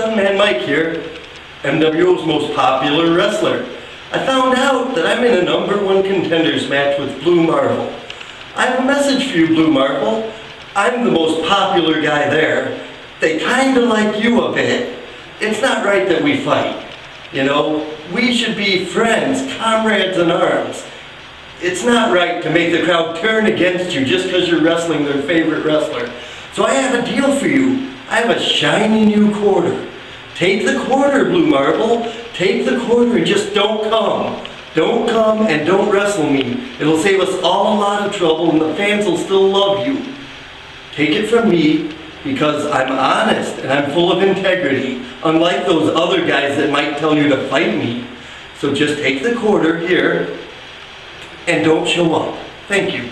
Stuntman Mike here, MWO's most popular wrestler. I found out that I'm in a number one contenders match with Blue Marvel. I have a message for you, Blue Marvel. I'm the most popular guy there. They kinda like you a bit. It's not right that we fight. You know, we should be friends, comrades in arms. It's not right to make the crowd turn against you just because you're wrestling their favorite wrestler. So I have a deal for you. Have a shiny new quarter. Take the quarter, Blue Marvel. Take the quarter and just don't come. Don't come and don't wrestle me. It'll save us all a lot of trouble and the fans will still love you. Take it from me because I'm honest and I'm full of integrity, unlike those other guys that might tell you to fight me. So just take the quarter here and don't show up. Thank you.